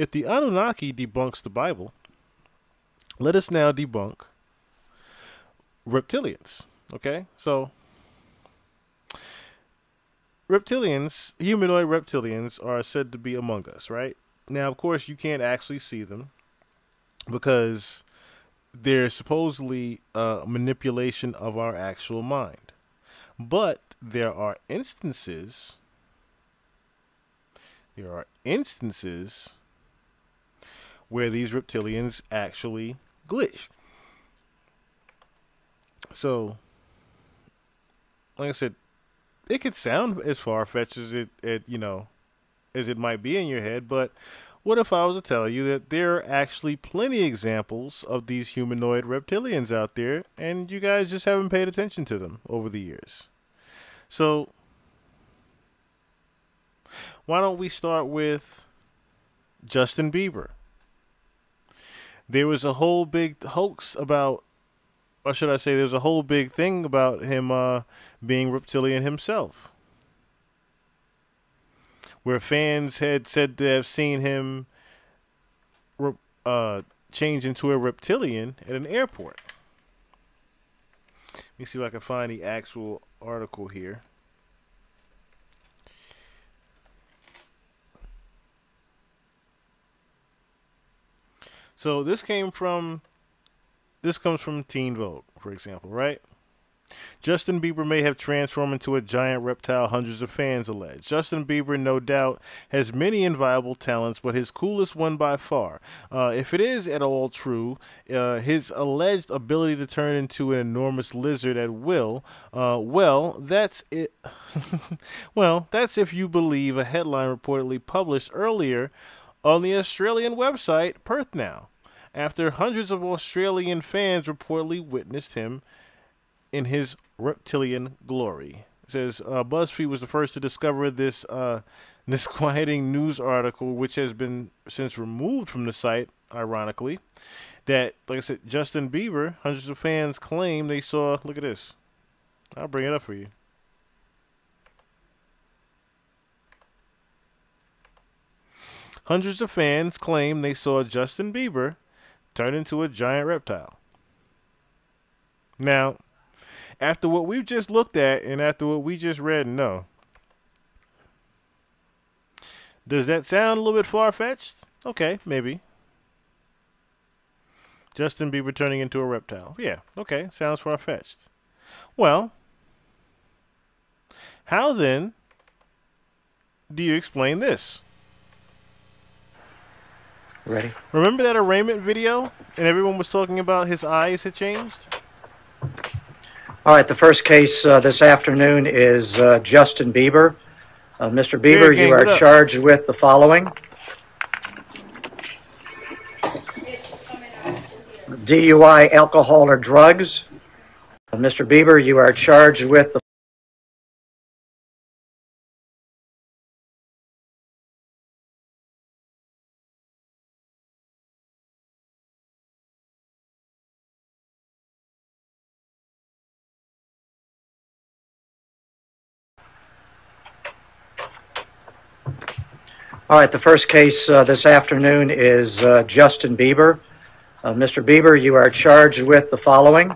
if the Anunnaki debunks the Bible, let us now debunk reptilians. Okay, so reptilians, humanoid reptilians, are said to be among us, right? Now, of course, you can't actually see them because they're supposedly a manipulation of our actual mind. But there are instances, there are instances where these reptilians actually glitch. So, like I said, it could sound as far fetched as it, it, you know, as it might be in your head, but what if I was to tell you that there are actually plenty examples of these humanoid reptilians out there, and you guys just haven't paid attention to them over the years? So, why don't we start with Justin Bieber? There was a whole big hoax about, or should I say, there's a whole big thing about him uh, being reptilian himself where fans had said to have seen him uh, change into a reptilian at an airport. Let me see if I can find the actual article here. So this came from this comes from Teen Vogue, for example, right? Justin Bieber may have transformed into a giant reptile, hundreds of fans allege. Justin Bieber, no doubt, has many inviolable talents, but his coolest one by far. Uh, if it is at all true, uh, his alleged ability to turn into an enormous lizard at will, uh, well, that's it. well, that's if you believe a headline reportedly published earlier on the Australian website Perth Now, after hundreds of Australian fans reportedly witnessed him in his reptilian glory. It says uh, BuzzFeed was the first to discover this uh, disquieting news article, which has been since removed from the site, ironically. That, like I said, Justin Bieber, hundreds of fans claim they saw. Look at this. I'll bring it up for you. Hundreds of fans claim they saw Justin Bieber turn into a giant reptile. Now, after what we've just looked at and after what we just read, no. Does that sound a little bit far fetched? Okay, maybe. Justin Bieber turning into a reptile. Yeah, okay, sounds far fetched. Well, how then do you explain this? Ready? Remember that arraignment video and everyone was talking about his eyes had changed? All right, the first case uh, this afternoon is uh, Justin Bieber. Uh, Mr. Bieber, you are charged with the following. DUI, alcohol, or drugs. Uh, Mr. Bieber, you are charged with the All right, the first case uh, this afternoon is uh, Justin Bieber. Uh, Mr. Bieber, you are charged with the following.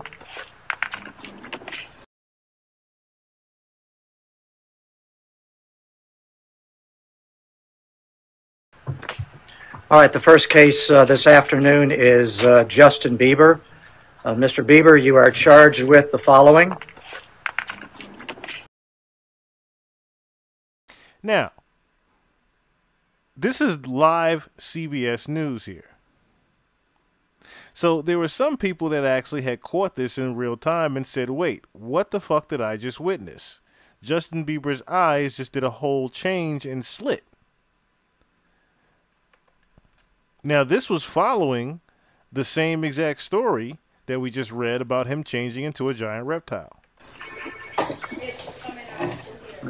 All right, the first case uh, this afternoon is uh, Justin Bieber. Uh, Mr. Bieber, you are charged with the following. Now, this is live CBS News here. So there were some people that actually had caught this in real time and said, wait, what the fuck did I just witness? Justin Bieber's eyes just did a whole change and slit. Now, this was following the same exact story that we just read about him changing into a giant reptile.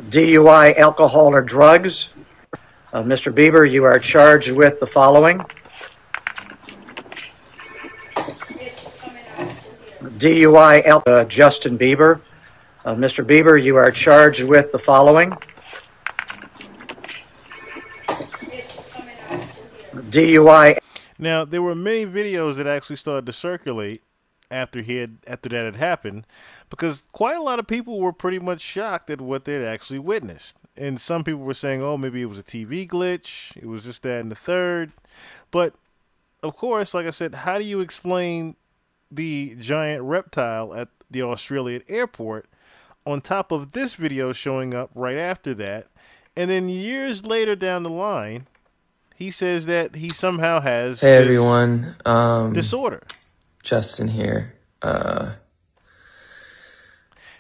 DUI, alcohol, or drugs uh, Mr. Bieber, you are charged with the following. DUI, uh, Justin Bieber. Uh, Mr. Bieber, you are charged with the following. DUI. Now, there were many videos that actually started to circulate after he had after that had happened because quite a lot of people were pretty much shocked at what they'd actually witnessed. And some people were saying, "Oh, maybe it was a TV glitch. It was just that and the third. But of course, like I said, how do you explain the giant reptile at the Australian airport on top of this video showing up right after that? And then years later down the line, he says that he somehow has Hey this everyone, um, disorder. Justin here. Uh,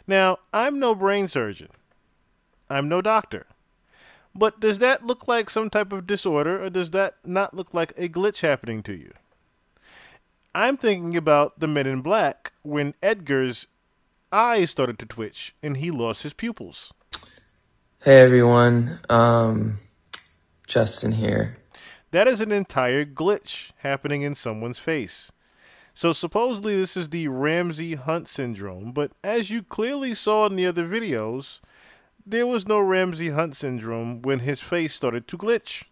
Now, I'm no brain surgeon. I'm no doctor. But does that look like some type of disorder, or does that not look like a glitch happening to you? I'm thinking about the Men in Black when Edgar's eyes started to twitch and he lost his pupils. hey everyone, um, Justin here. That is an entire glitch happening in someone's face. So supposedly this is the Ramsay Hunt syndrome, but as you clearly saw in the other videos, there was no Ramsay Hunt syndrome when his face started to glitch.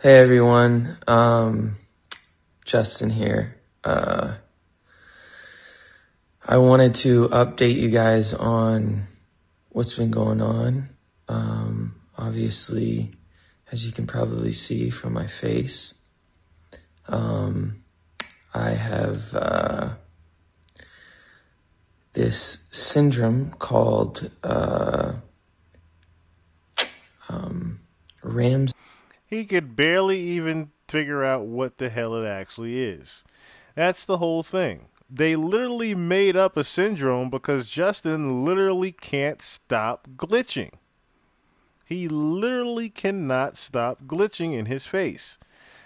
Hey everyone, um, Justin here. Uh, I wanted to update you guys on what's been going on. Um, obviously, as you can probably see from my face, um, I have uh, this syndrome called uh, um, Rams. He could barely even figure out what the hell it actually is. That's the whole thing. They literally made up a syndrome because Justin literally can't stop glitching. He literally cannot stop glitching in his face.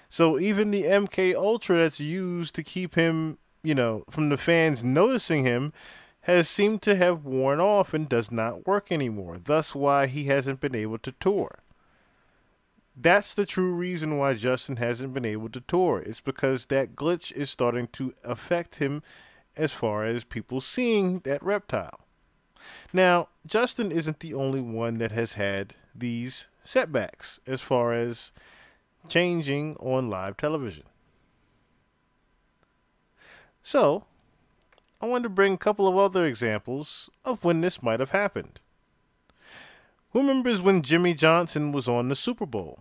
So even the MK Ultra that's used to keep him, you know, from the fans noticing him has seemed to have worn off and does not work anymore. Thus why he hasn't been able to tour. That's the true reason why Justin hasn't been able to tour. It's because that glitch is starting to affect him as far as people seeing that reptile. Now, Justin isn't the only one that has had these setbacks as far as changing on live television. So, I wanted to bring a couple of other examples of when this might have happened. Who remembers when Jimmy Johnson was on the Super Bowl?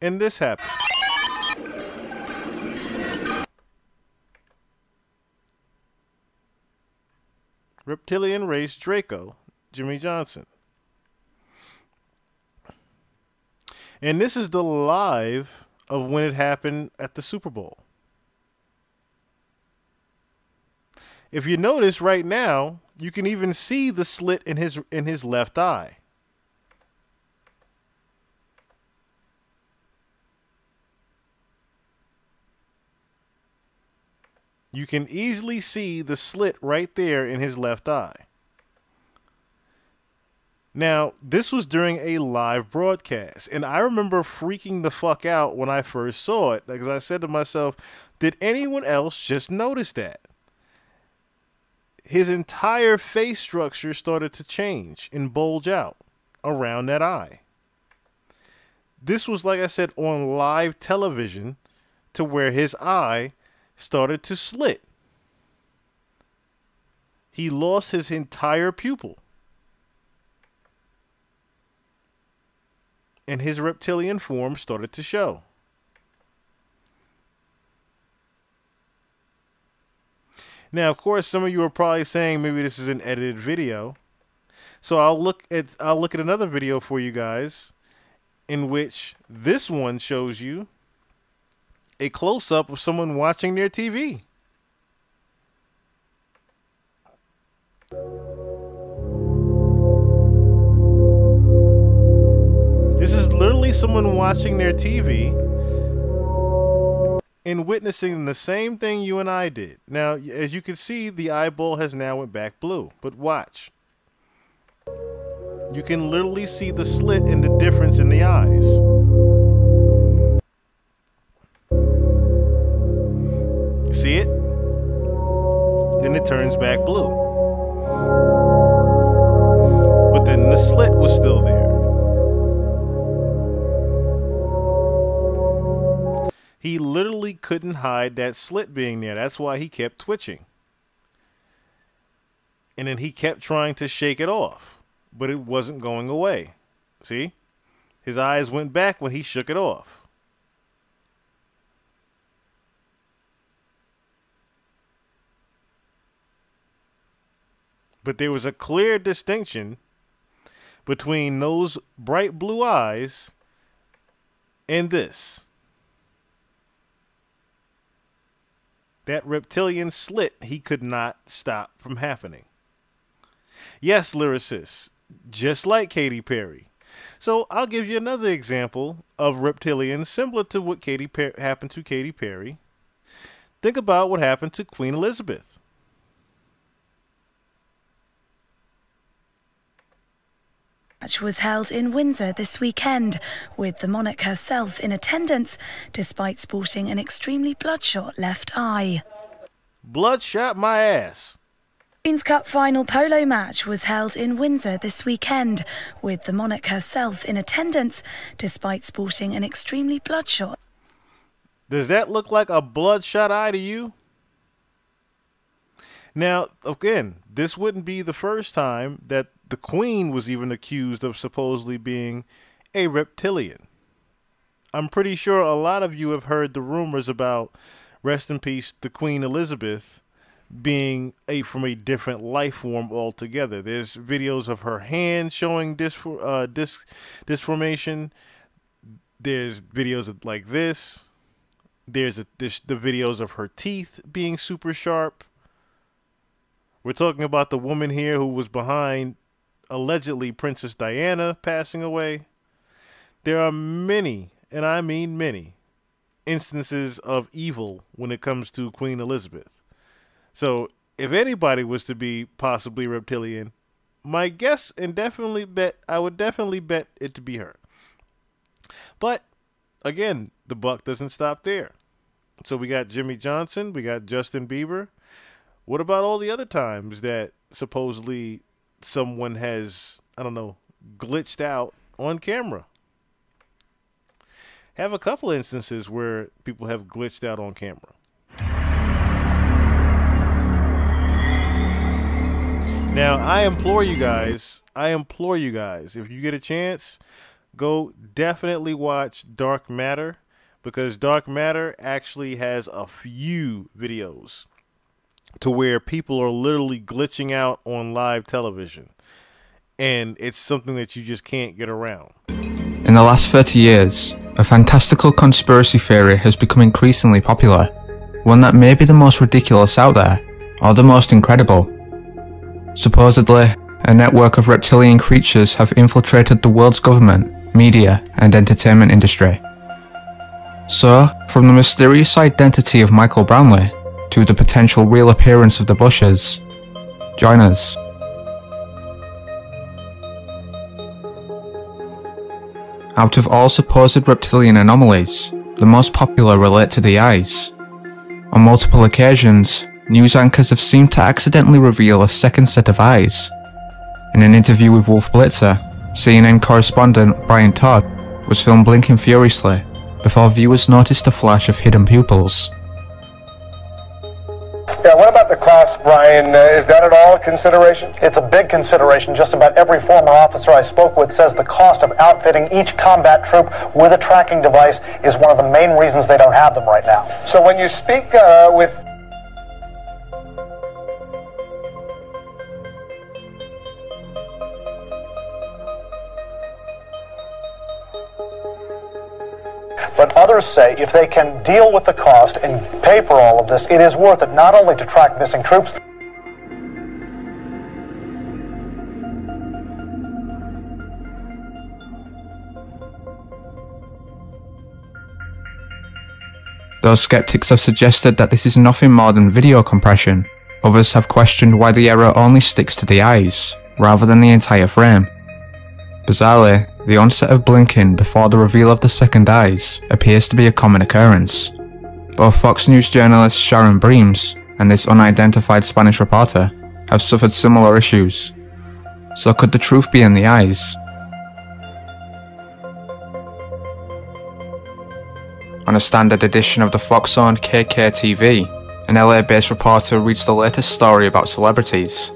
And this happened. Reptilian race Draco, Jimmy Johnson. And this is the live of when it happened at the Super Bowl. If you notice right now, you can even see the slit in his in his left eye. You can easily see the slit right there in his left eye. Now, this was during a live broadcast, and I remember freaking the fuck out when I first saw it because I said to myself, did anyone else just notice that? His entire face structure started to change and bulge out around that eye. This was, like I said, on live television to where his eye started to slit. He lost his entire pupil. And his reptilian form started to show. Now, of course, some of you are probably saying maybe this is an edited video. So I'll look at I'll look at another video for you guys in which this one shows you a close up of someone watching their TV. This is literally someone watching their TV and witnessing the same thing you and I did. Now, as you can see, the eyeball has now went back blue. But watch. You can literally see the slit and the difference in the eyes. See it? Then it turns back blue. But then the slit was still there. He literally couldn't hide that slit being there. That's why he kept twitching. And then he kept trying to shake it off, but it wasn't going away. See? His eyes went back when he shook it off. But there was a clear distinction between those bright blue eyes and this. That reptilian slit he could not stop from happening. Yes, lyricists, just like Katy Perry. So I'll give you another example of reptilian similar to what Katy per- happened to Katy Perry. Think about what happened to Queen Elizabeth. Match was held in Windsor this weekend, with the monarch herself in attendance, despite sporting an extremely bloodshot left eye. Bloodshot my ass. Queen's Cup final polo match was held in Windsor this weekend, with the monarch herself in attendance, despite sporting an extremely bloodshot. Does that look like a bloodshot eye to you? Now, again, this wouldn't be the first time that the Queen was even accused of supposedly being a reptilian. I'm pretty sure a lot of you have heard the rumors about, rest in peace, the Queen Elizabeth being a from a different life form altogether. There's videos of her hand showing disc, uh, disc disformation. There's videos of, like this. There's a, this, the videos of her teeth being super sharp. We're talking about the woman here who was behind allegedly Princess Diana passing away. There are many, and I mean many, instances of evil when it comes to Queen Elizabeth. So, if anybody was to be possibly reptilian, my guess and definitely bet I would definitely bet it to be her. But again, the buck doesn't stop there. So we got Jimmy Johnson, we got Justin Bieber. What about all the other times that supposedly someone has, I don't know, glitched out on camera. Have a couple instances where people have glitched out on camera. Now, I implore you guys, I implore you guys, if you get a chance, go definitely watch Dark Matter because Dark Matter actually has a few videos to where people are literally glitching out on live television. And it's something that you just can't get around. In the last 30 years, a fantastical conspiracy theory has become increasingly popular. One that may be the most ridiculous out there, or the most incredible. Supposedly, a network of reptilian creatures have infiltrated the world's government, media, and entertainment industry. So, from the mysterious identity of Michael Brownlee to the potential real appearance of the Bushes. Join us. Out of all supposed reptilian anomalies, the most popular relate to the eyes. On multiple occasions, news anchors have seemed to accidentally reveal a second set of eyes. In an interview with Wolf Blitzer, CNN correspondent Brian Todd was filmed blinking furiously before viewers noticed a flash of hidden pupils. Yeah, what about the cost, Brian? Uh, is that at all a consideration? It's a big consideration. Just about every former officer I spoke with says the cost of outfitting each combat troop with a tracking device is one of the main reasons they don't have them right now. So when you speak uh, with But others say if they can deal with the cost and pay for all of this, it is worth it not only to track missing troops. Those skeptics have suggested that this is nothing more than video compression. Others have questioned why the error only sticks to the eyes, rather than the entire frame. Bizarrely, the onset of blinking before the reveal of the second eyes appears to be a common occurrence. Both Fox News journalist Sharon Breams and this unidentified Spanish reporter have suffered similar issues. So could the truth be in the eyes? On a standard edition of the Fox owned KTTV, an LA based reporter reads the latest story about celebrities.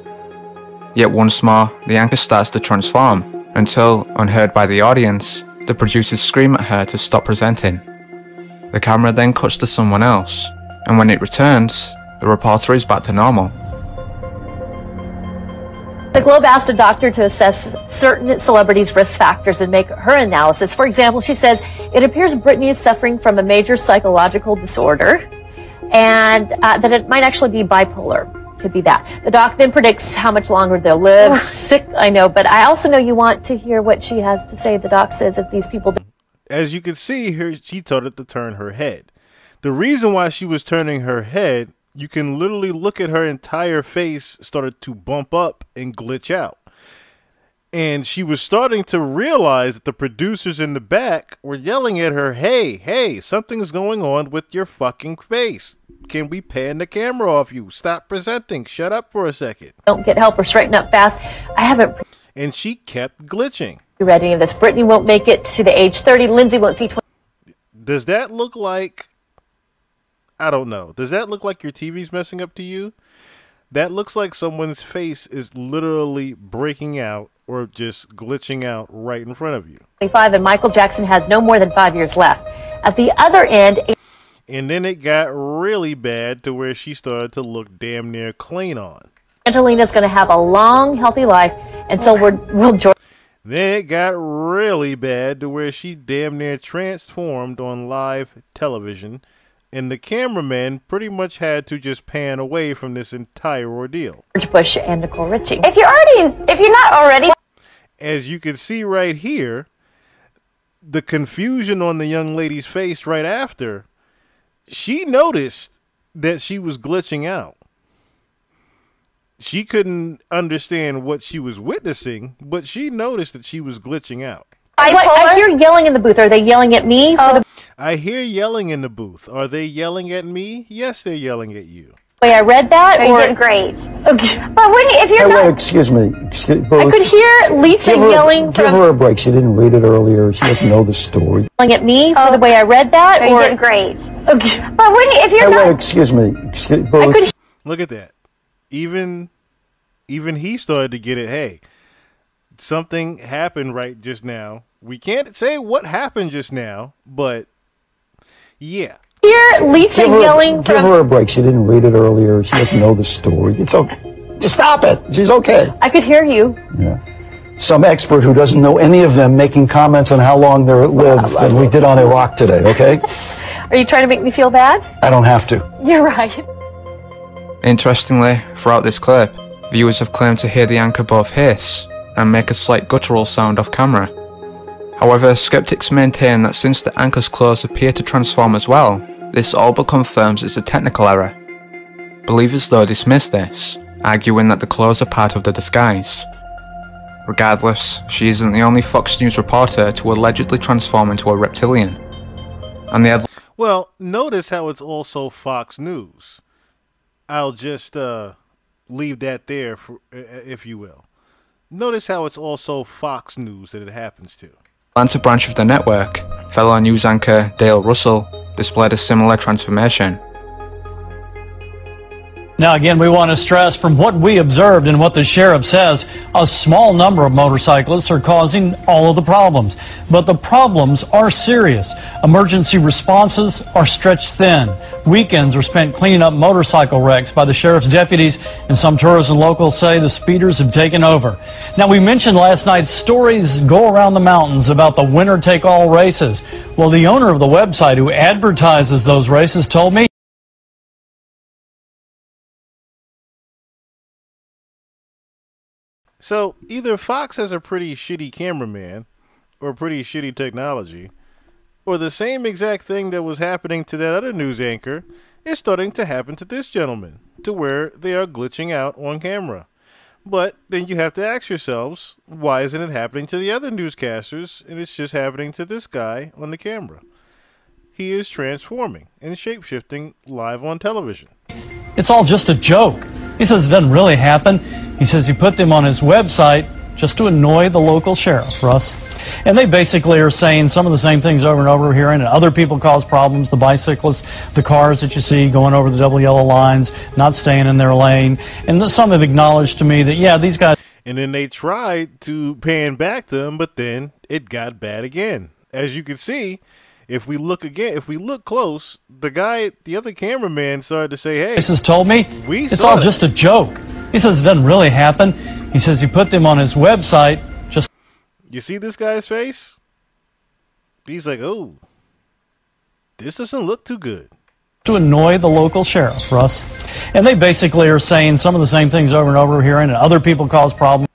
Yet once more, the anchor starts to transform, until, unheard by the audience, the producers scream at her to stop presenting. The camera then cuts to someone else, and when it returns, the reporter is back to normal. The Globe asked a doctor to assess certain celebrities' risk factors and make her analysis. For example, she says it appears Britney is suffering from a major psychological disorder and uh, that it might actually be bipolar. Could be that. The doc then predicts how much longer they'll live. Sick, I know, but I also know you want to hear what she has to say. The doc says if these people. As you can see here, she told it to turn her head. The reason why she was turning her head you can literally look at her entire face started to bump up and glitch out. And she was starting to realize that the producers in the back were yelling at her, hey, hey, something's going on with your fucking face. Can we pan the camera off you? Stop presenting. Shut up for a second. Don't get help or straighten up fast. I haven't. And she kept glitching. You Read any of this. Brittany won't make it to the age 30. Lindsay won't see 20. Does that look like I don't know. Does that look like your TV's messing up to you? That looks like someone's face is literally breaking out or just glitching out right in front of you. 25 and Michael Jackson has no more than five years left. At the other end, and then it got really bad to where she started to look damn near clean on. Angelina's going to have a long, healthy life, and so we're, we'll join. Then it got really bad to where she damn near transformed on live television and the cameraman pretty much had to just pan away from this entire ordeal. George Bush and Nicole Richie. If you're already, if you're not already, as you can see right here, the confusion on the young lady's face right after, she noticed that she was glitching out. She couldn't understand what she was witnessing, but she noticed that she was glitching out. I, I hear yelling in the booth. Are they yelling at me? Oh. I hear yelling in the booth. Are they yelling at me? Yes, they're yelling at you. Wait, I read that. or you did great. Okay, but when if you're hey, not, wait, excuse me, excuse, I could hear Lisa her, yelling. Give from, her a break. She didn't read it earlier. She doesn't know the story. Yelling at me for the oh. way I read that. you or did great. Okay, but when if you're hey, not, wait, excuse me, excuse, I could Look at that. Even even he started to get it. Hey, something happened right just now. We can't say what happened just now, but yeah. Hear Lisa give her, yelling. Give from, her a break. She didn't read it earlier. She doesn't know the story. It's okay. Just stop it. She's okay. I could hear you. Yeah. Some expert who doesn't know any of them making comments on how long they live oh, than we did on Iraq today, okay? Are you trying to make me feel bad? I don't have to. You're right. Interestingly, throughout this clip, viewers have claimed to hear the anchor both hiss and make a slight guttural sound off camera. However, skeptics maintain that since the anchor's clothes appear to transform as well, this all but confirms it's a technical error. Believers though dismiss this, arguing that the clothes are part of the disguise. Regardless, she isn't the only Fox News reporter to allegedly transform into a reptilian. And the other well, notice how it's also Fox News. I'll just uh, leave that there, for, if you will. Notice how it's also Fox News that it happens to. Atlanta branch of the network, fellow news anchor Dale Russell displayed a similar transformation. Now, again, we want to stress from what we observed and what the sheriff says, a small number of motorcyclists are causing all of the problems. But the problems are serious. Emergency responses are stretched thin. Weekends are spent cleaning up motorcycle wrecks by the sheriff's deputies, and some tourists and locals say the speeders have taken over. Now, we mentioned last night stories go around the mountains about the winner take all races. Well, the owner of the website who advertises those races told me. So either Fox has a pretty shitty cameraman or pretty shitty technology, or the same exact thing that was happening to that other news anchor is starting to happen to this gentleman, to where they are glitching out on camera. But then you have to ask yourselves, why isn't it happening to the other newscasters and it's just happening to this guy on the camera? He is transforming and shapeshifting live on television. It's all just a joke. He says it doesn't really happen. He says he put them on his website just to annoy the local sheriff, Russ. And they basically are saying some of the same things over and over here, and other people cause problems the bicyclists, the cars that you see going over the double yellow lines, not staying in their lane. And some have acknowledged to me that, yeah, these guys. And then they tried to pan back to him, but then it got bad again. As you can see, if we look again, if we look close, the guy, the other cameraman started to say, hey. This has told me it's all that. just a joke. He says it doesn't really happen. He says he put them on his website just. You see this guy's face? He's like, oh, this doesn't look too good. To annoy the local sheriff, Russ. And they basically are saying some of the same things over and over here, and other people cause problems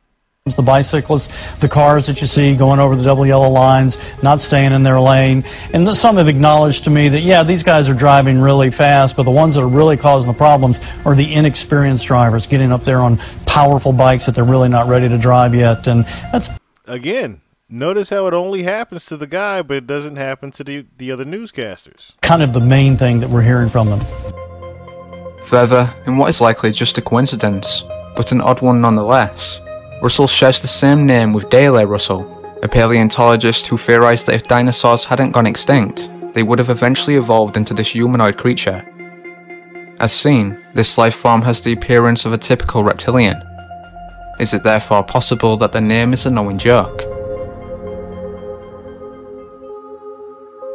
the bicyclists, the cars that you see going over the double yellow lines, not staying in their lane. And some have acknowledged to me that, yeah, these guys are driving really fast, but the ones that are really causing the problems are the inexperienced drivers getting up there on powerful bikes that they're really not ready to drive yet. And that's. Again, notice how it only happens to the guy, but it doesn't happen to the, the other newscasters. Kind of the main thing that we're hearing from them. Further, in what is likely just a coincidence, but an odd one nonetheless, Russell shares the same name with Dale Russell, a paleontologist who theorized that if dinosaurs hadn't gone extinct, they would have eventually evolved into this humanoid creature. As seen, this life form has the appearance of a typical reptilian. Is it therefore possible that the name is a knowing joke?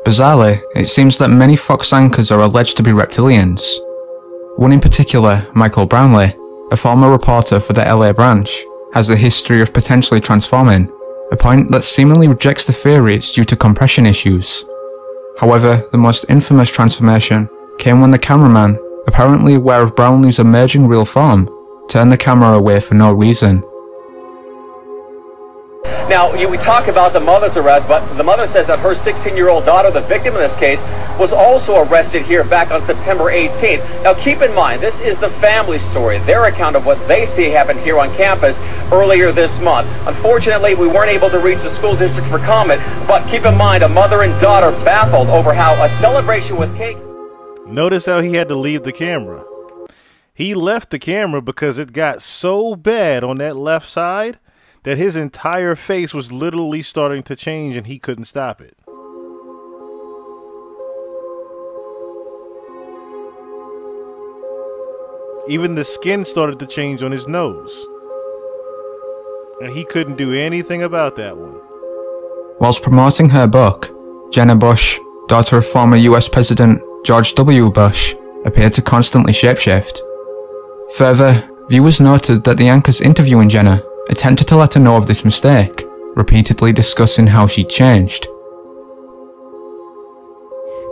Bizarrely, it seems that many Fox anchors are alleged to be reptilians. One in particular, Michael Brownlee, a former reporter for the LA branch, has a history of potentially transforming, a point that seemingly rejects the theory it's due to compression issues. However, the most infamous transformation came when the cameraman, apparently aware of Brownlee's emerging real form, turned the camera away for no reason. Now, you, we talk about the mother's arrest, but the mother says that her 16-year-old daughter, the victim in this case, was also arrested here back on September 18th. Now, keep in mind, this is the family story, their account of what they see happened here on campus earlier this month. Unfortunately, we weren't able to reach the school district for comment, but keep in mind, a mother and daughter baffled over how a celebration with cake... Notice how he had to leave the camera. He left the camera because it got so bad on that left side that his entire face was literally starting to change and he couldn't stop it. Even the skin started to change on his nose. And he couldn't do anything about that one. Whilst promoting her book, Jenna Bush, daughter of former US President George W. Bush, appeared to constantly shapeshift. Further, viewers noted that the anchors interviewing Jenna attempted to let her know of this mistake, repeatedly discussing how she'd changed.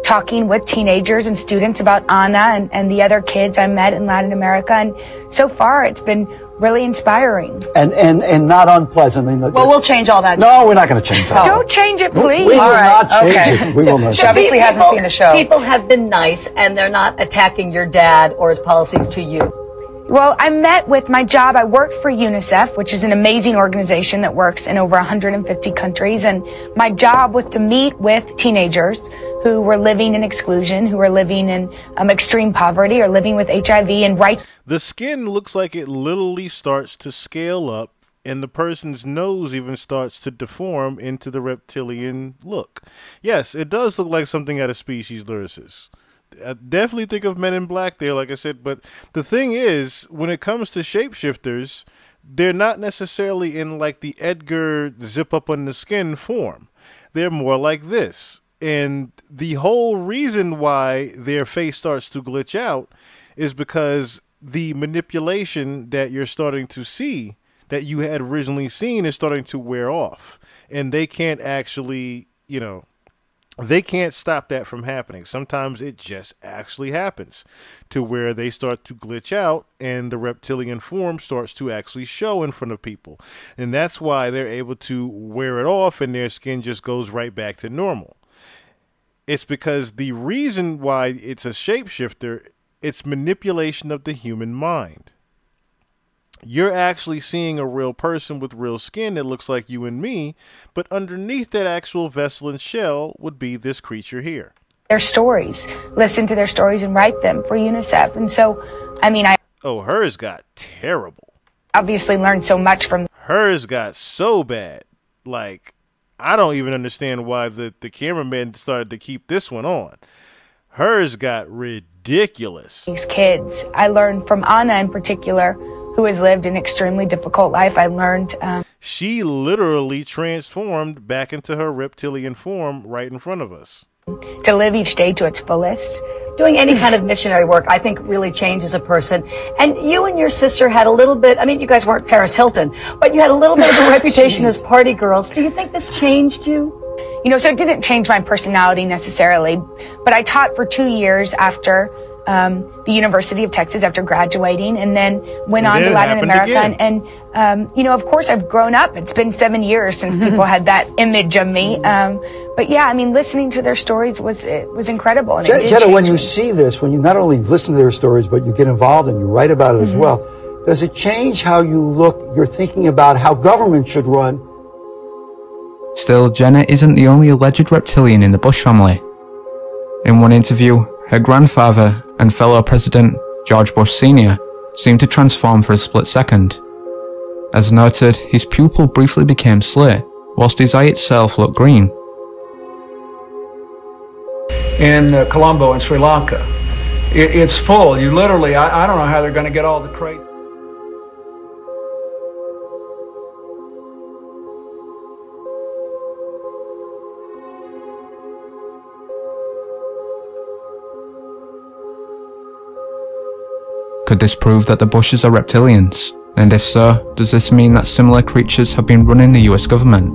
Talking with teenagers and students about Anna and, and the other kids I met in Latin America, and so far it's been really inspiring. And and and not unpleasant. I mean, Well, we'll change all that. No, we're not going to change that. Don't change it, We- please. We will All right, not change okay. it. We will not. She obviously hasn't seen the show. People have been nice, and they're not attacking your dad or his policies to you. Well, I met with my job. I worked for UNICEF, which is an amazing organization that works in over 150 countries. And my job was to meet with teenagers who were living in exclusion, who were living in um, extreme poverty or living with HIV and write. The skin looks like it literally starts to scale up, and the person's nose even starts to deform into the reptilian look. Yes, it does look like something out of Species Lyricist. I definitely think of Men in Black there, like I said. But the thing is, when it comes to shapeshifters, they're not necessarily in like the Edgar zip up on the skin form. They're more like this. And the whole reason why their face starts to glitch out is because the manipulation that you're starting to see that you had originally seen is starting to wear off. And they can't actually, you know, they can't stop that from happening. Sometimes it just actually happens to where they start to glitch out and the reptilian form starts to actually show in front of people. And that's why they're able to wear it off and their skin just goes right back to normal. It's because the reason why it's a shapeshifter, it's manipulation of the human mind. You're actually seeing a real person with real skin that looks like you and me, but underneath that actual vessel and shell would be this creature here. Their stories, listen to their stories and write them for UNICEF. And so, I mean, I Oh, hers got terrible. obviously learned so much from hers got so bad. Like, I don't even understand why the, the cameraman started to keep this one on. Hers got ridiculous. These kids, I learned from Anna in particular, who has lived an extremely difficult life. I learned. Um, She literally transformed back into her reptilian form right in front of us. to live each day to its fullest. Doing any kind of missionary work, I think, really changes a person. And you and your sister had a little bit, I mean, you guys weren't Paris Hilton, but you had a little bit of a reputation as party girls. Do you think this changed you? You know, so it didn't change my personality necessarily, but I taught for two years after um, the University of Texas after graduating, and then went And on to Latin America. again. And, and um, you know, of course, I've grown up. It's been seven years since people had that image of me. Um, but yeah, I mean, listening to their stories was it was incredible. And it Jetta, change when you me. see this, when you not only listen to their stories, but you get involved and you write about it as Mhm. well, does it change how you look, you're thinking about how government should run? Still, Jenna isn't the only alleged reptilian in the Bush family. In one interview, her grandfather and fellow President George Bush Sr. seemed to transform for a split second. As noted, his pupil briefly became slit, whilst his eye itself looked green. in uh, Colombo in Sri Lanka. It, it's full. You literally, I, I don't know how they're going to get all the crates. Could this prove that the Bushes are reptilians? And if so, does this mean that similar creatures have been running the US government?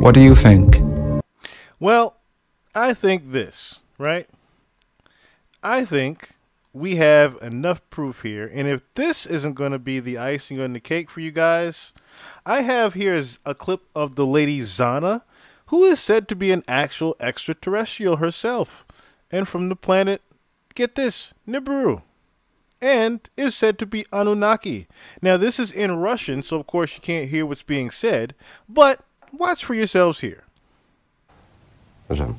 What do you think? Well, I think this, right? I think we have enough proof here. And if this isn't going to be the icing on the cake for you guys, I have here is a clip of the lady Zhana, who is said to be an actual extraterrestrial herself and from the planet, get this, Nibiru And is said to be Anunnaki. Now, this is in Russian, so of course you can't hear what's being said, but watch for yourselves here. Жан,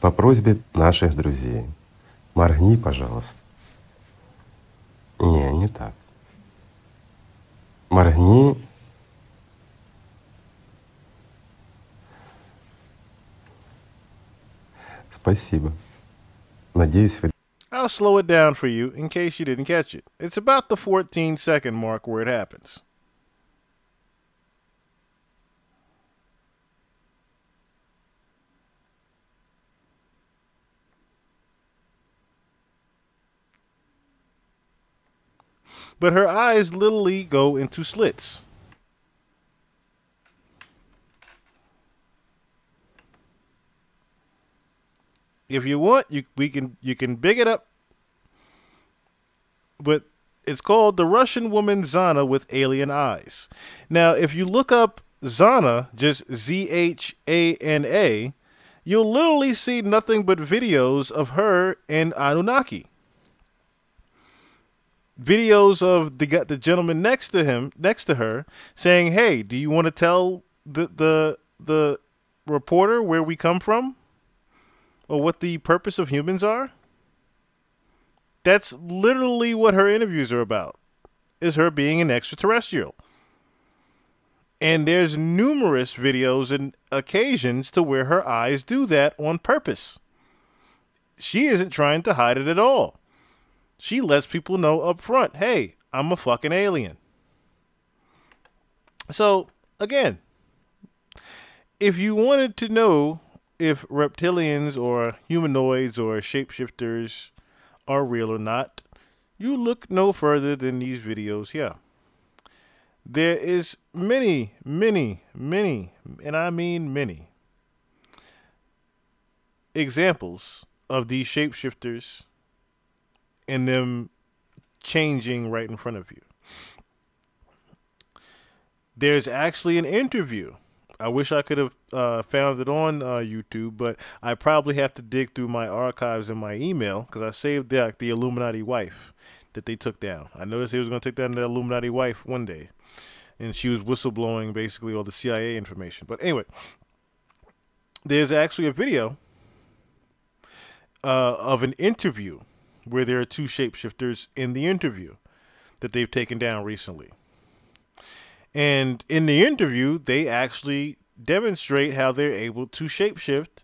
по просьбе наших друзей, моргни, пожалуйста. Не, не так. Моргни. Спасибо. Надеюсь, вы I'll slow it down for you in case you didn't catch it. It's about the 14 second mark where it happens. But her eyes literally go into slits. If you want, you we can you can big it up. But it's called the Russian woman Zhana with alien eyes. Now, if you look up Zhana, just Z H A N A, you'll literally see nothing but videos of her and Anunnaki. Videos of the the gentleman next to him, next to her, saying, "Hey, do you want to tell the the the reporter where we come from?" or what the purpose of humans are? That's literally what her interviews are about. Is her being an extraterrestrial. And there's numerous videos and occasions to where her eyes do that on purpose. She isn't trying to hide it at all. She lets people know up front, "Hey, I'm a fucking alien." So, again, if you wanted to know if reptilians or humanoids or shapeshifters are real or not, you look no further than these videos here. There is many, many, many, and I mean many, examples of these shapeshifters and them changing right in front of you. There's actually an interview I wish I could have uh, found it on uh, YouTube, but I probably have to dig through my archives in my email because I saved the, the Illuminati wife that they took down. I noticed they was going to take down the Illuminati wife one day, and she was whistleblowing basically all the CIA information. But anyway, there's actually a video uh, of an interview where there are two shapeshifters in the interview that they've taken down recently. And in the interview, they actually demonstrate how they're able to shapeshift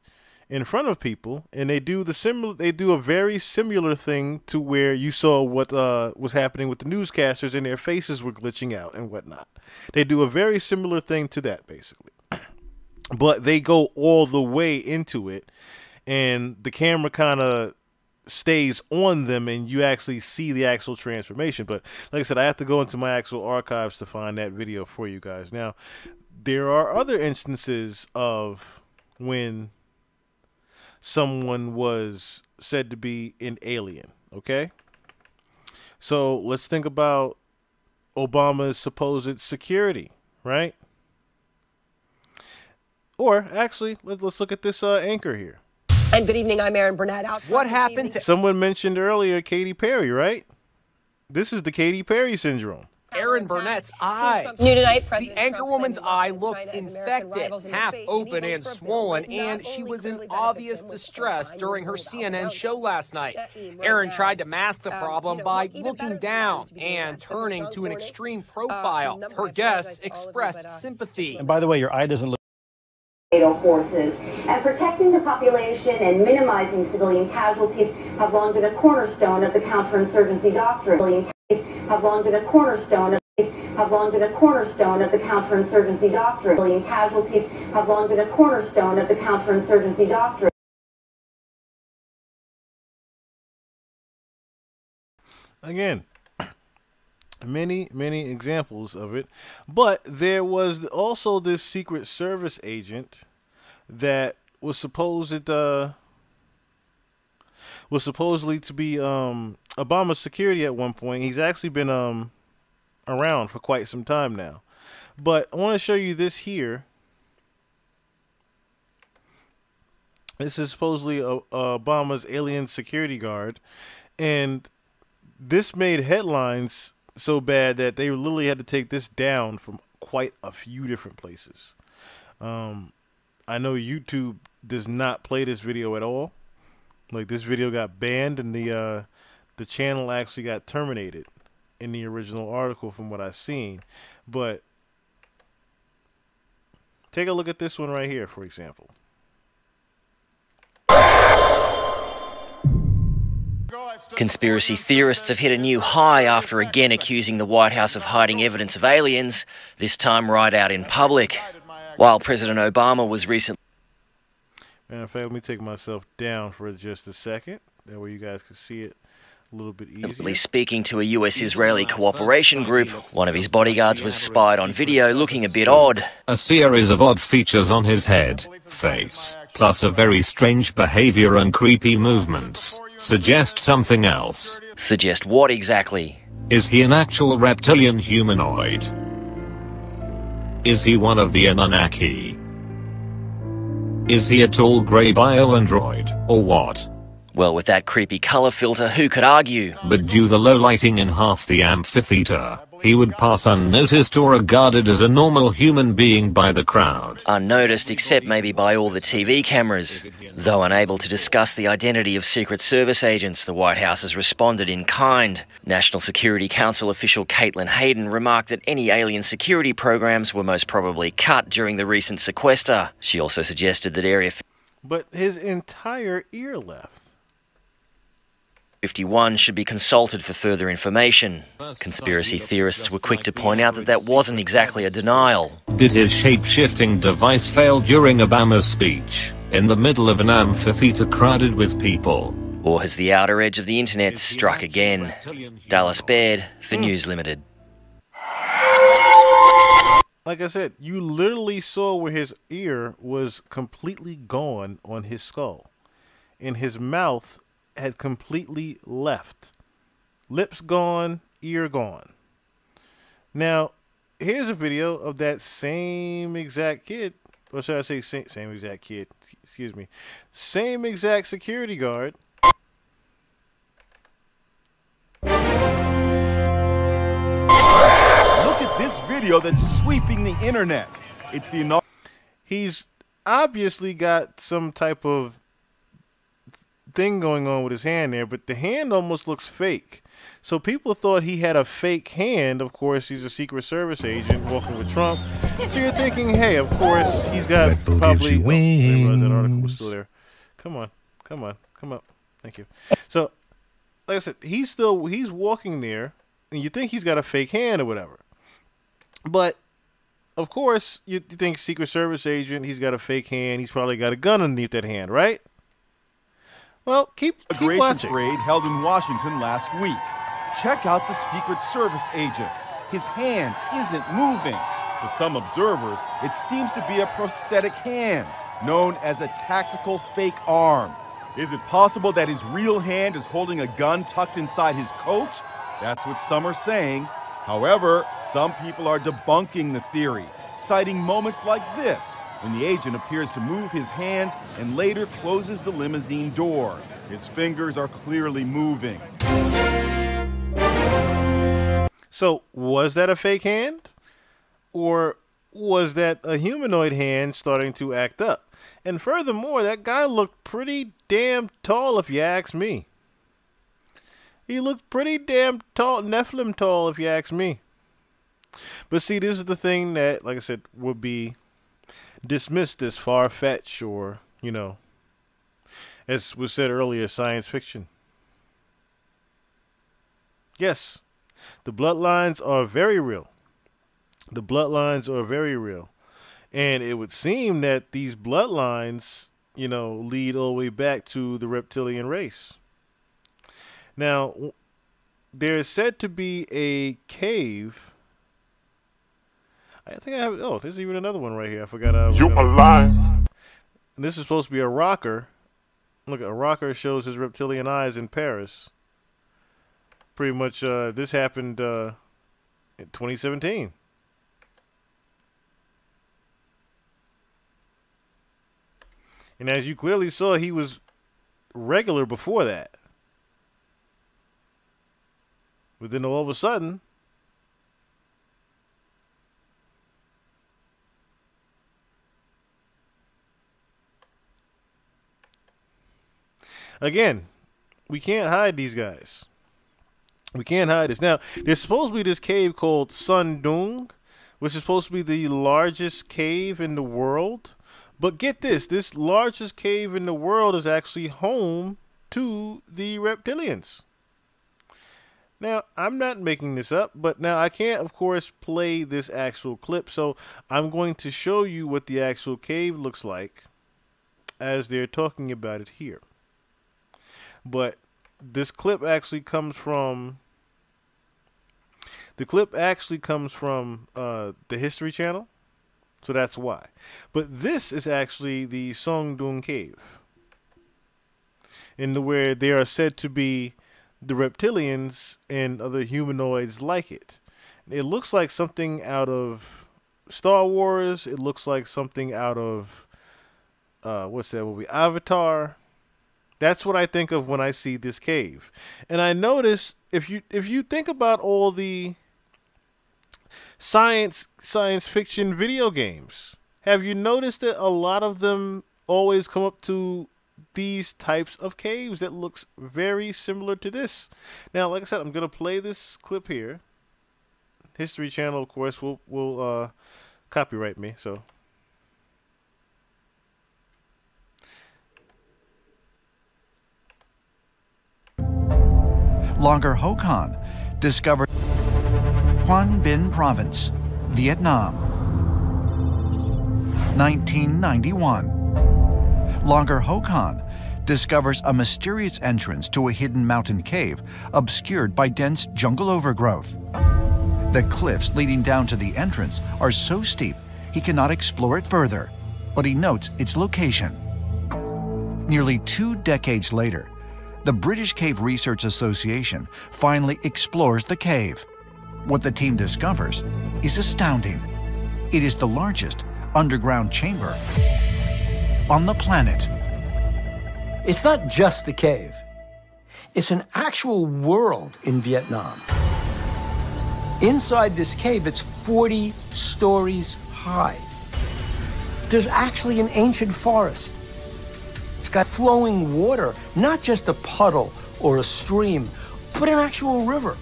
in front of people, and they do the similar. They do a very similar thing to where you saw what uh, was happening with the newscasters, and their faces were glitching out and whatnot. They do a very similar thing to that, basically, but they go all the way into it, and the camera kind of stays on them and you actually see the actual transformation but like i said i have to go into my actual archives to find that video for you guys now there are other instances of when someone was said to be an alien. Okay? So let's think about Obama's supposed security, right? Or actually, let, us look at this uh, anchor here. And good evening, I'm Erin Burnett. Out what happened to someone mentioned earlier Katy Perry, right? This is the Katy Perry syndrome. Erin Burnett's eye. New tonight, the anchorwoman's eye looked infected, half open and swollen, and she was in obvious distress during her CNN show last night. Erin tried to mask the problem by looking down and turning to an extreme profile. Her guests expressed sympathy. And by the way, your eye doesn't look forces and protecting the population and minimizing civilian casualties have long been a cornerstone of the counterinsurgency doctrine have long been a cornerstone of have long been a cornerstone of the counterinsurgency doctrine. Casualties have long been a cornerstone of the counterinsurgency doctrine. Again, many, many examples of it. But there was also this Secret Service agent that was supposed uh, was supposedly to be um, Obama's security at one point. He's actually been um, around for quite some time now. But I want to show you this here. This is supposedly uh, Obama's alien security guard. And this made headlines so bad that they literally had to take this down from quite a few different places. Um, I know YouTube does not play this video at all. Like this video got banned and the uh, the channel actually got terminated in the original article from what I've seen. But take a look at this one right here, for example. Conspiracy theorists have hit a new high after again accusing the White House of hiding evidence of aliens, this time right out in public. While President Obama was recently. Matter of fact, let me take myself down for just a second. That way you guys can see it a little bit easier. Speaking to a US Israeli cooperation group, one of his bodyguards was spied on video looking a bit odd. A series of odd features on his head, face, plus a very strange behavior and creepy movements suggest something else. Suggest what exactly? Is he an actual reptilian humanoid? Is he one of the Anunnaki? Is he a tall grey bio-android, or what? Well, with that creepy colour filter, who could argue? But due the low lighting in half the amphitheater, he would pass unnoticed or regarded as a normal human being by the crowd. Unnoticed except maybe by all the TV cameras. Though unable to discuss the identity of Secret Service agents, the White House has responded in kind. National Security Council official Caitlin Hayden remarked that any alien security programs were most probably cut during the recent sequester. She also suggested that Area... But his entire ear left. 51 should be consulted for further information. Conspiracy theorists were quick to point out that that wasn't exactly a denial. Did his shape-shifting device fail during Obama's speech, in the middle of an amphitheater crowded with people? Or has the outer edge of the internet struck again? Dallas Baird for News Limited. Like I said, you literally saw where his ear was completely gone on his skull. And his mouth had completely left. Lips gone, ear gone. Now, here's a video of that same exact kid, or should I say same, same exact kid, excuse me, same exact security guard. Look at this video that's sweeping the internet. It's the He's obviously got some type of thing going on with his hand there, but the hand almost looks fake. So people thought he had a fake hand. Of course, he's a Secret Service agent working with Trump. So you're thinking, hey, of course he's got Red Bull probably. you oh, there was, that article was still there. Come on, come on, come up. Thank you. So, like I said, he's still he's walking there, and you think he's got a fake hand or whatever. But of course, you, you think Secret Service agent, he's got a fake hand. He's probably got a gun underneath that hand, right? Well, keep, keep inauguration watching. parade held in Washington last week. Check out the Secret Service agent. His hand isn't moving. To some observers, it seems to be a prosthetic hand, known as a tactical fake arm. Is it possible that his real hand is holding a gun tucked inside his coat? That's what some are saying. However, some people are debunking the theory, citing moments like this when the agent appears to move his hands and later closes the limousine door. His fingers are clearly moving. So, was that a fake hand? Or was that a humanoid hand starting to act up? And furthermore, that guy looked pretty damn tall, if you ask me. He looked pretty damn tall, Nephilim tall, if you ask me. But see, this is the thing that, like I said, would be dismissed as far fetched or, you know, as was said earlier, science fiction. Yes, the bloodlines are very real. The bloodlines are very real. And it would seem that these bloodlines, you know, lead all the way back to the reptilian race. Now, there is said to be a cave. I think I have. Oh, there's even another one right here. I forgot. Was You gonna- a lie. And this is supposed to be a rocker. Look, a rocker shows his reptilian eyes in Paris. Pretty much, uh, this happened uh, in 2017. And as you clearly saw, he was regular before that. But then all of a sudden, again, we can't hide these guys. We can't hide this. Now, there's supposed to be this cave called Son Doong, which is supposed to be the largest cave in the world. But get this this largest cave in the world is actually home to the reptilians. Now, I'm not making this up, but now I can't, of course, play this actual clip. So I'm going to show you what the actual cave looks like as they're talking about it here. But this clip actually comes from the clip actually comes from uh, the History Channel, so that's why. But this is actually the Son Doong Cave, in the where they are said to be the reptilians and other humanoids like it. It looks like something out of Star Wars. It looks like something out of uh, what's that movie? Avatar. That's what I think of when I see this cave. And I notice if you if you think about all the science science fiction video games, have you noticed that a lot of them always come up to these types of caves that looks very similar to this? Now, like I said, I'm gonna play this clip here. History Channel, of course, will will uh, copyright me, so Longer Ho Khanh discovered Quang Binh Province, Vietnam. 1991. Longer Ho Khanh discovers a mysterious entrance to a hidden mountain cave obscured by dense jungle overgrowth. The cliffs leading down to the entrance are so steep he cannot explore it further, but he notes its location. Nearly two decades later, the British Cave Research Association finally explores the cave. What the team discovers is astounding. It is the largest underground chamber on the planet. It's not just a cave. It's an actual world in Vietnam. Inside this cave, it's 40 stories high. There's actually an ancient forest. It's got flowing water, not just a puddle or a stream, but an actual river.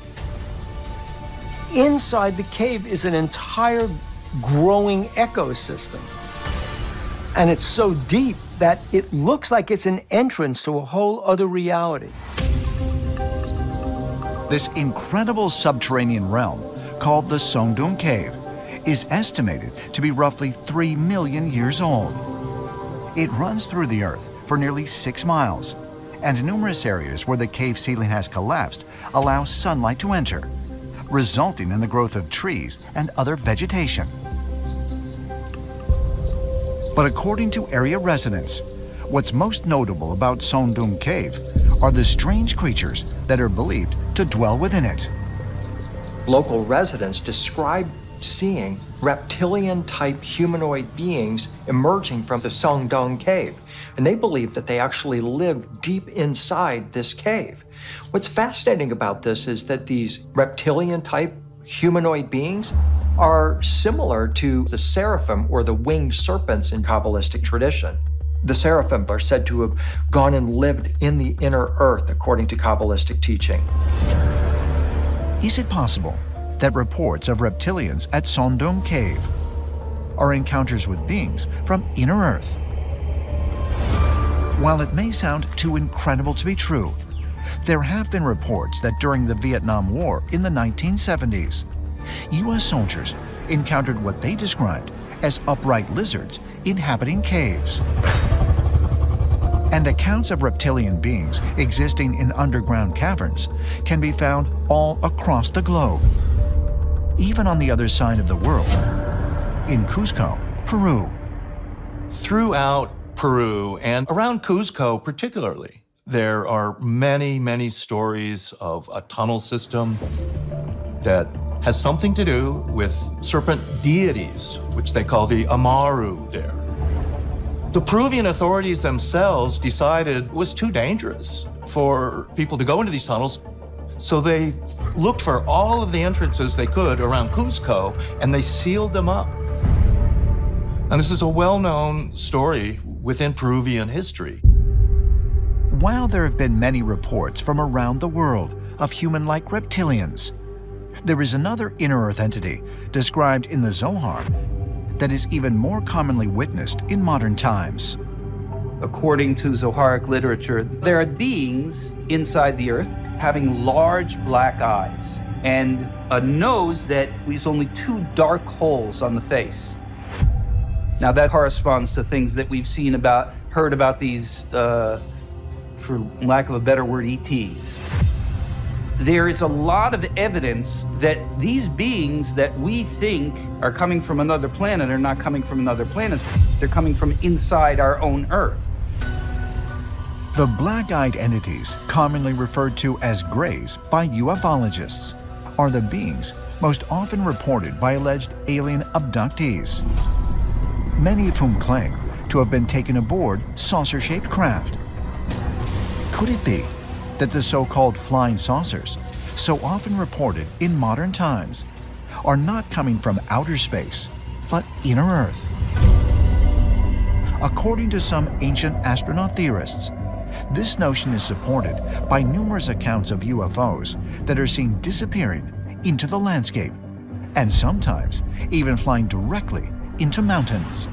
Inside the cave is an entire growing ecosystem. And it's so deep that it looks like it's an entrance to a whole other reality. This incredible subterranean realm, called the Son Doong Cave, is estimated to be roughly 3 million years old. It runs through the earth for nearly 6 miles, and numerous areas where the cave ceiling has collapsed allow sunlight to enter, resulting in the growth of trees and other vegetation. But according to area residents, what's most notable about Son Doong Cave are the strange creatures that are believed to dwell within it. Local residents describe seeing reptilian-type humanoid beings emerging from the Son Doong cave, and they believe that they actually live deep inside this cave. What's fascinating about this is that these reptilian-type humanoid beings are similar to the seraphim or the winged serpents in Kabbalistic tradition. The seraphim are said to have gone and lived in the inner earth, according to Kabbalistic teaching. Is it possible that reports of reptilians at Son Doong Cave are encounters with beings from inner Earth? While it may sound too incredible to be true, there have been reports that during the Vietnam War in the 1970s, U.S. soldiers encountered what they described as upright lizards inhabiting caves. And accounts of reptilian beings existing in underground caverns can be found all across the globe, even on the other side of the world, in Cuzco, Peru. Throughout Peru and around Cuzco particularly, there are many, many stories of a tunnel system that has something to do with serpent deities, which they call the Amaru there. The Peruvian authorities themselves decided it was too dangerous for people to go into these tunnels, so they looked for all of the entrances they could around Cuzco and they sealed them up. And this is a well-known story within Peruvian history. While there have been many reports from around the world of human-like reptilians, there is another inner earth entity described in the Zohar that is even more commonly witnessed in modern times. According to Zoharic literature, there are beings inside the earth having large black eyes and a nose that leaves only two dark holes on the face. Now that corresponds to things that we've seen about, heard about these, uh, for lack of a better word, ETs there is a lot of evidence that these beings that we think are coming from another planet are not coming from another planet. They're coming from inside our own Earth. The black-eyed entities, commonly referred to as grays by ufologists, are the beings most often reported by alleged alien abductees, many of whom claim to have been taken aboard saucer-shaped craft. Could it be that the so-called flying saucers, so often reported in modern times, are not coming from outer space, but inner Earth. According to some ancient astronaut theorists, this notion is supported by numerous accounts of UFOs that are seen disappearing into the landscape, and sometimes even flying directly into mountains.